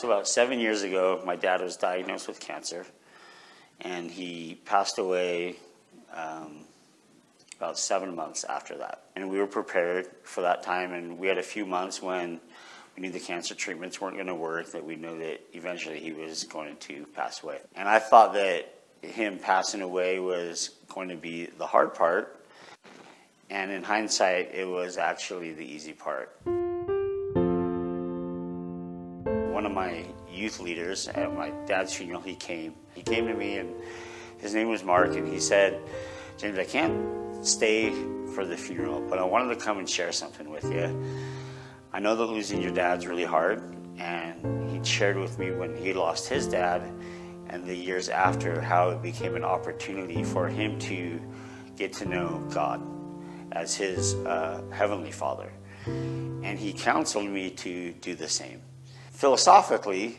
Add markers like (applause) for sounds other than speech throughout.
So, about seven years ago, my dad was diagnosed with cancer, and he passed away um, about seven months after that. And we were prepared for that time, and we had a few months when we knew the cancer treatments weren't going to work, that we knew that eventually he was going to pass away. And I thought that him passing away was going to be the hard part, and in hindsight, it was actually the easy part. Of my youth leaders at my dad's funeral, he came. He came to me and his name was Mark and he said, James, I can't stay for the funeral, but I wanted to come and share something with you. I know that losing your dad's really hard and he shared with me when he lost his dad and the years after how it became an opportunity for him to get to know God as his uh, heavenly father. And he counseled me to do the same philosophically,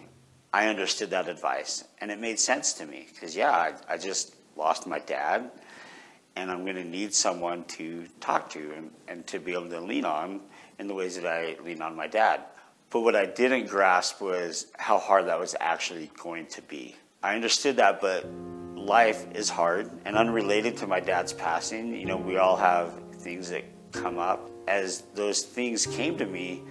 I understood that advice and it made sense to me because, yeah, I, I, just lost my dad and I'm going to need someone to talk to and, and to be able to lean on in the ways that I lean on my dad. But what I didn't grasp was how hard that was actually going to be. I understood that, but life is hard and unrelated to my dad's passing. You know, we all have things that come up. As those things came to me,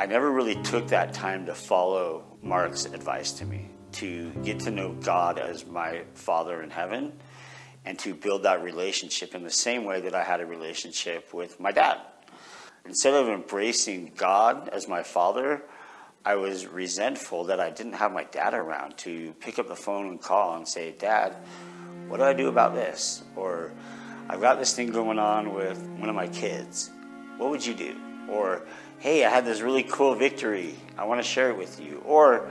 I never really took that time to follow Mark's advice to me, to get to know God as my Father in heaven, and to build that relationship in the same way that I had a relationship with my dad. Instead of embracing God as my Father, I was resentful that I didn't have my dad around to pick up the phone and call and say, Dad, what do I do about this? Or, I've got this thing going on with one of my kids. What would you do? Or, hey, I had this really cool victory. I want to share it with you. Or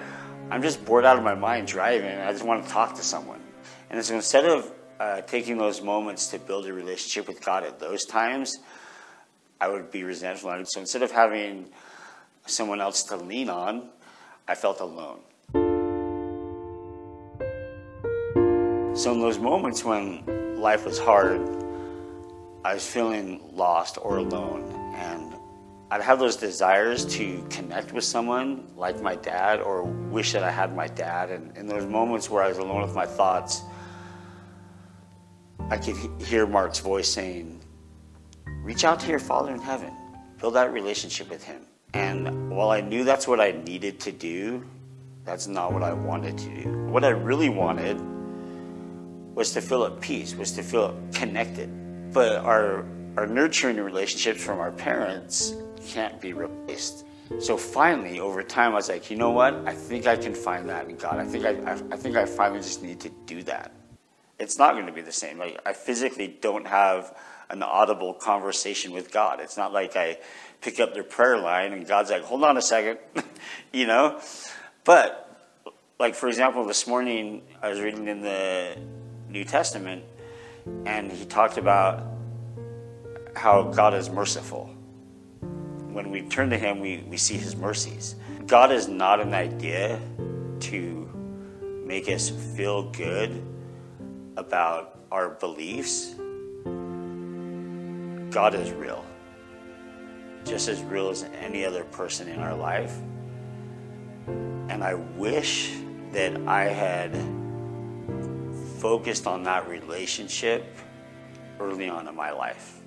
I'm just bored out of my mind driving I just want to talk to someone. And so instead of uh, taking those moments to build a relationship with God at those times, I would be resentful. And so instead of having someone else to lean on, I felt alone. So in those moments when life was hard, I was feeling lost or alone. And I'd have those desires to connect with someone like my dad or wish that I had my dad. And in those moments where I was alone with my thoughts, I could hear Mark's voice saying, Reach out to your Father in heaven, build that relationship with Him. And while I knew that's what I needed to do, that's not what I wanted to do. What I really wanted was to feel at peace, was to feel connected. But our, our nurturing relationships from our parents can't be replaced. So finally, over time, I was like, you know what? I think I can find that in God. I think I, I, I think I finally just need to do that. It's not going to be the same. Like I physically don't have an audible conversation with God. It's not like I pick up their prayer line and God's like, hold on a second, (laughs) you know. But like for example, this morning I was reading in the New Testament, and he talked about how God is merciful when we turn to Him, we, we see His mercies. God is not an idea to make us feel good about our beliefs. God is real, just as real as any other person in our life. And I wish that I had focused on that relationship early on in my life.